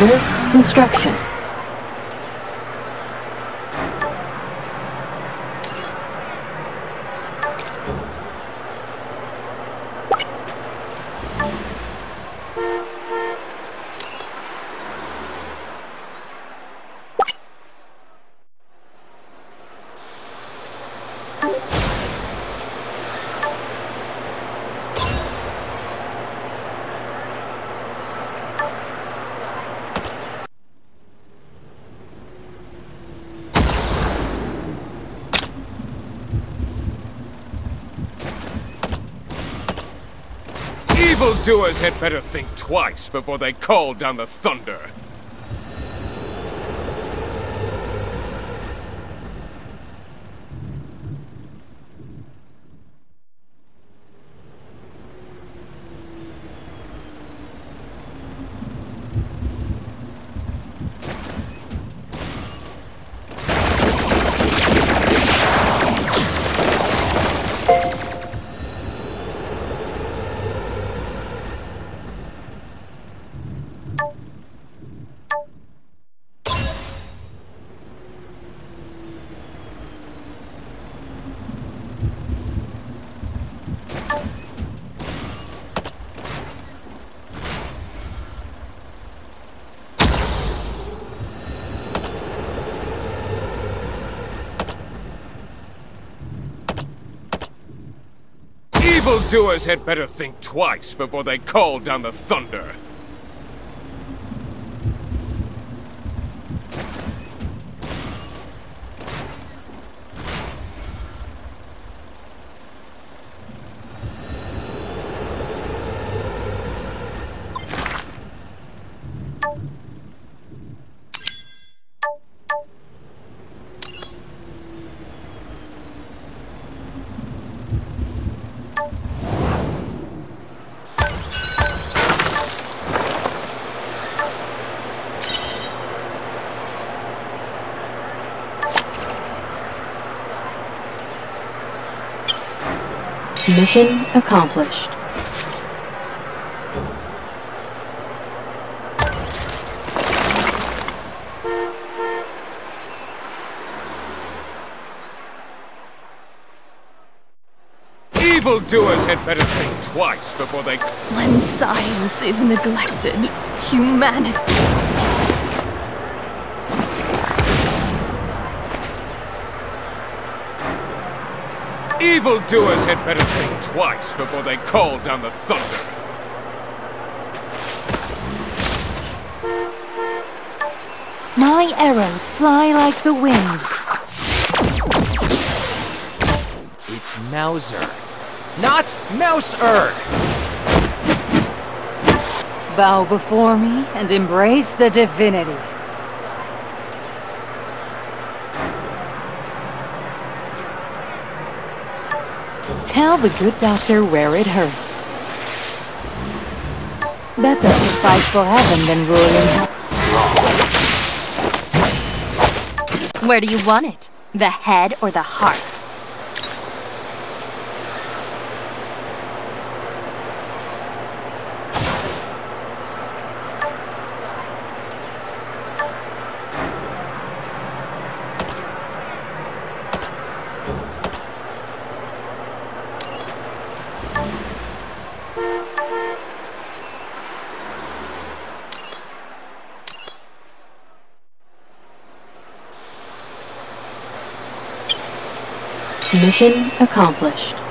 Under construction. Evildoers had better think twice before they call down the thunder. Evildoers had better think twice before they call down the thunder. Mission accomplished. Evildoers had better think twice before they... When science is neglected, humanity... Evildoers had better think twice before they call down the thunder. My arrows fly like the wind. It's Mauser, not Mouser! Bow before me and embrace the divinity. Tell the good doctor where it hurts. Better to fight for heaven than rule in hell. Where do you want it? The head or the heart? Mission accomplished.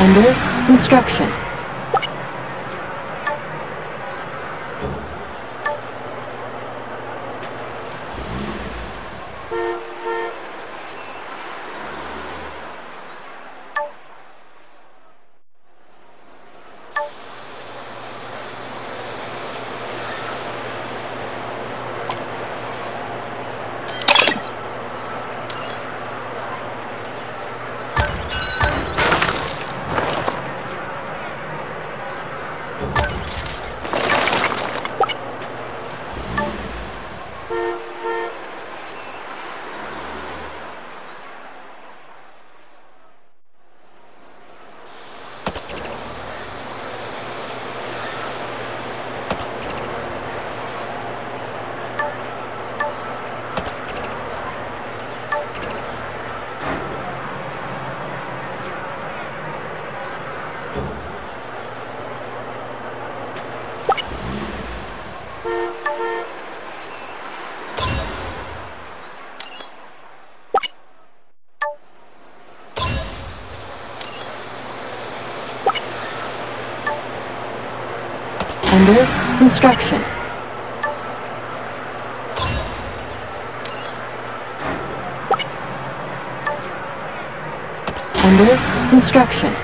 Under construction. Under construction. Under construction.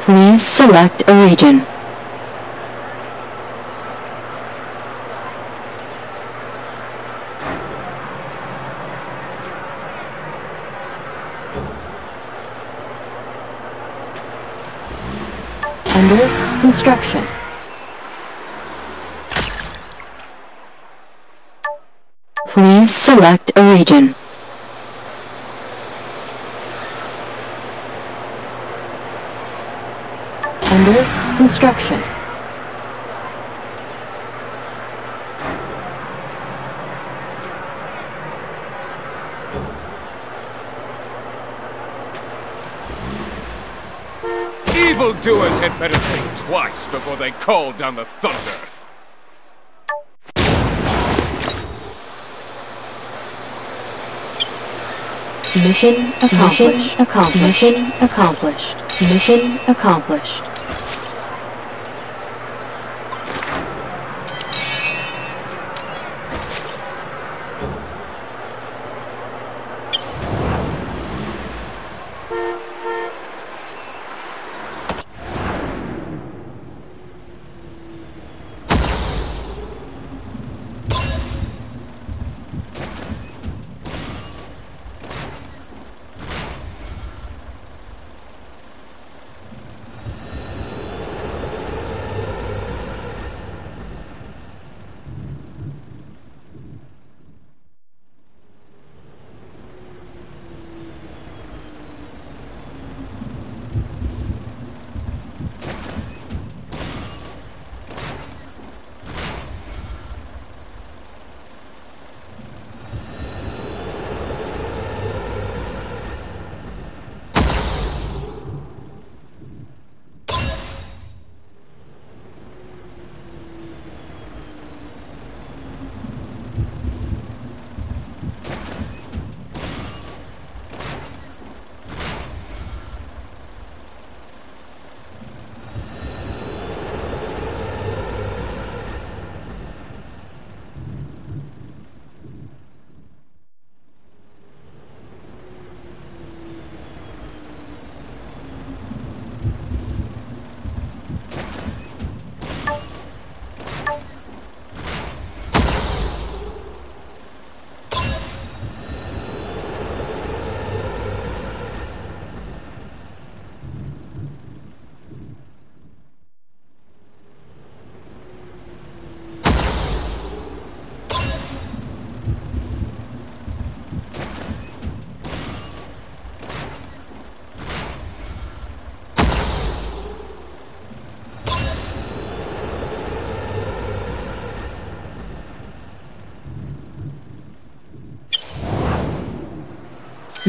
Please select a region. Under construction. Please select a region. Under construction. Evildoers had better think twice before they call down the thunder. Mission accomplished. Mission accomplished. Mission accomplished. Mission accomplished.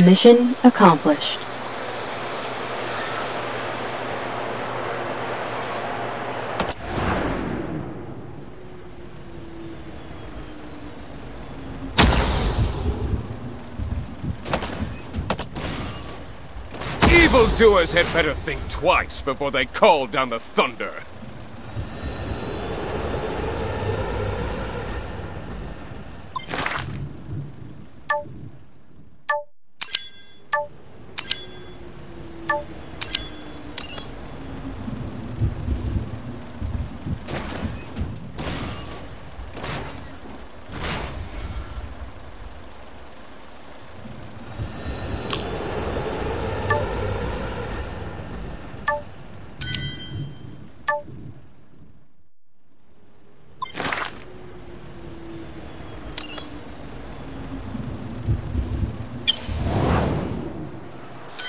Mission accomplished. Evildoers had better think twice before they call down the thunder.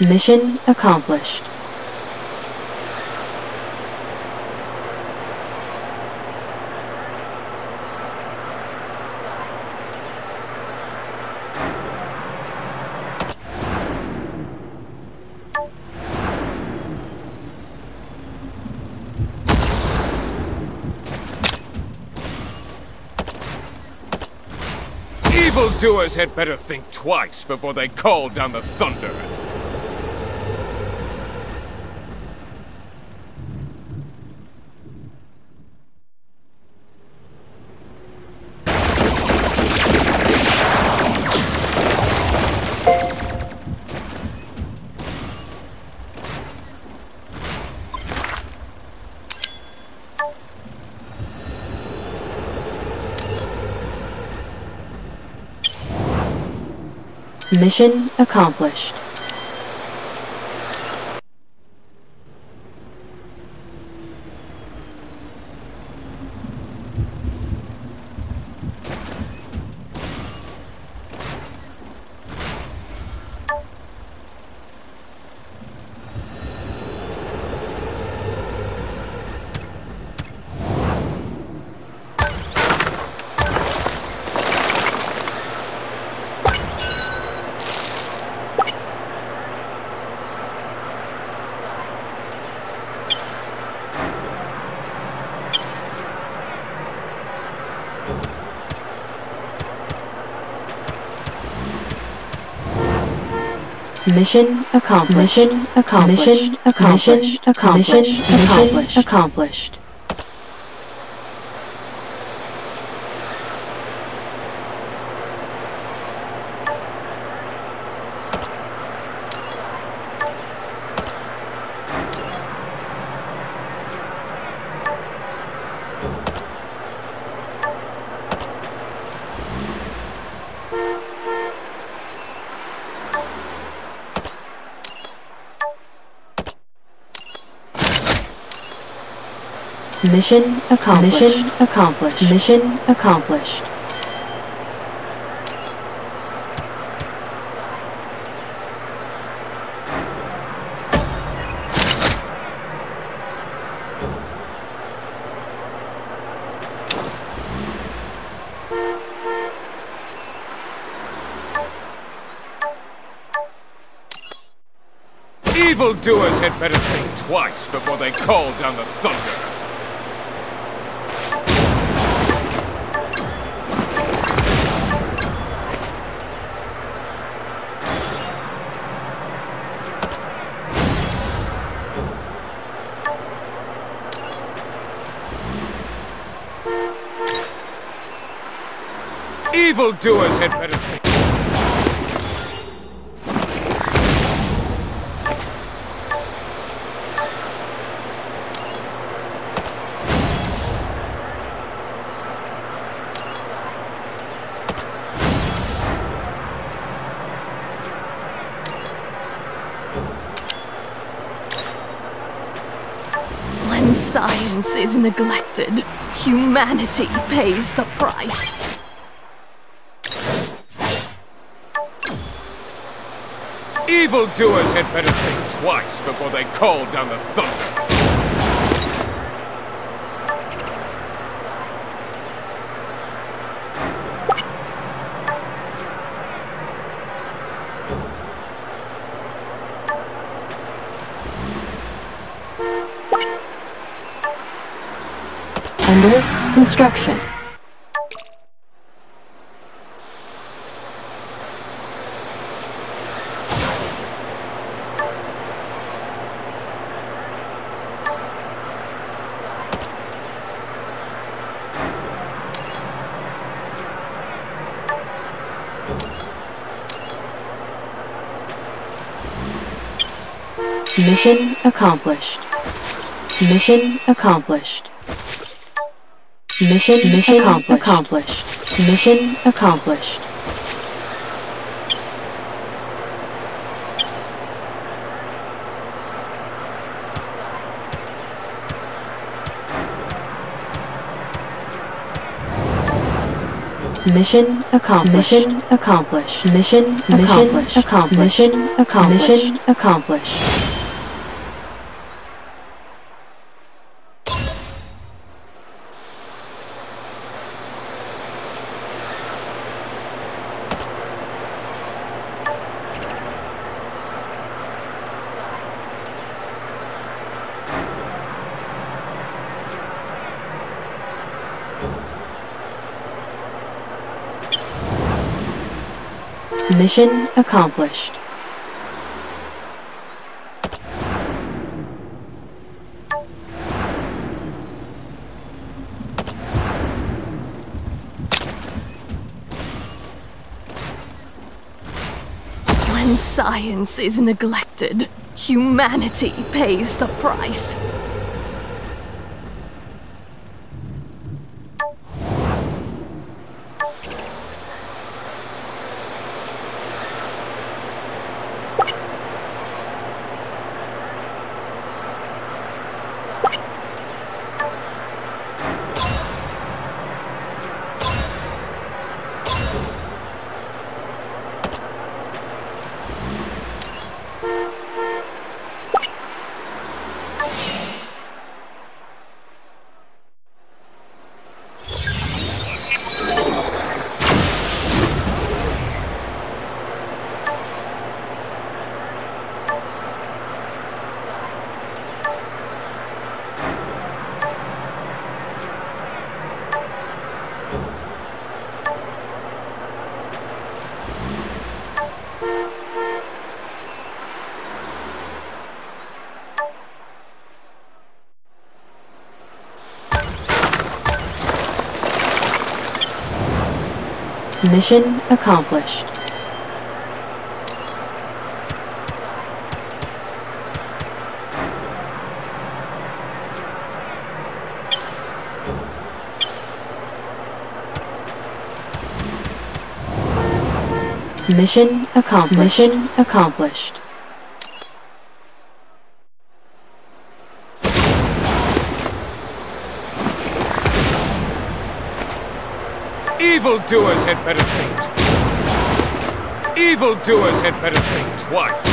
Mission accomplished. Evildoers had better think twice before they call down the thunder. Mission accomplished. Mission accomplished. Mission accomplished. Mission accomplished. Mission accomplished. Mission accomplished. Mission accomplished. Mission accomplished. Mission accomplished. Evildoers had better think twice before they call down the thunder. Had better. When science is neglected, humanity pays the price. Evildoers had better think twice before they call down the thunder. Under construction. Mission accomplished. Mission accomplished. Mission mission accomplished. accomplished. Mission accomplished. Mission accomplished. Mission accomplished. Mission accomplished. Accomplished. Mission accomplished. Mission accomplished. Mission accomplished. When science is neglected, humanity pays the price. Mission accomplished. Mission accomplished. Mission accomplished. Evildoers had better think. Evildoers had better think twice.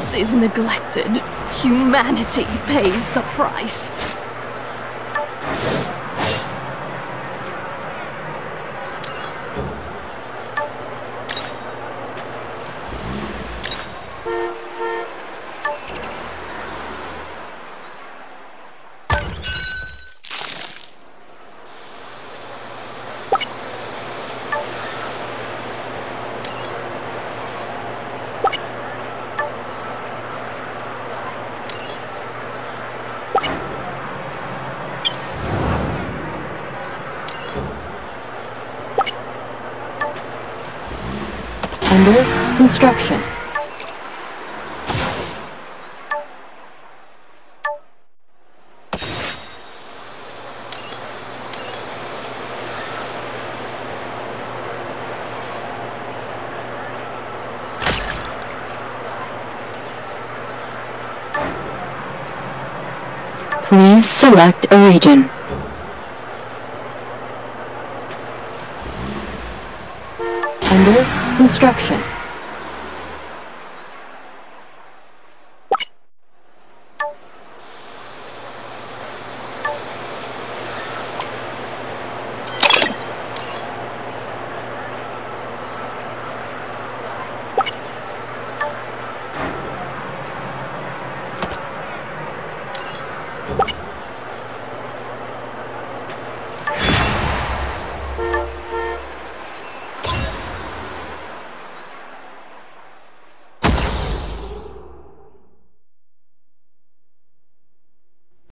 Science is neglected, humanity pays the price. Under construction. Please select a region. Under construction.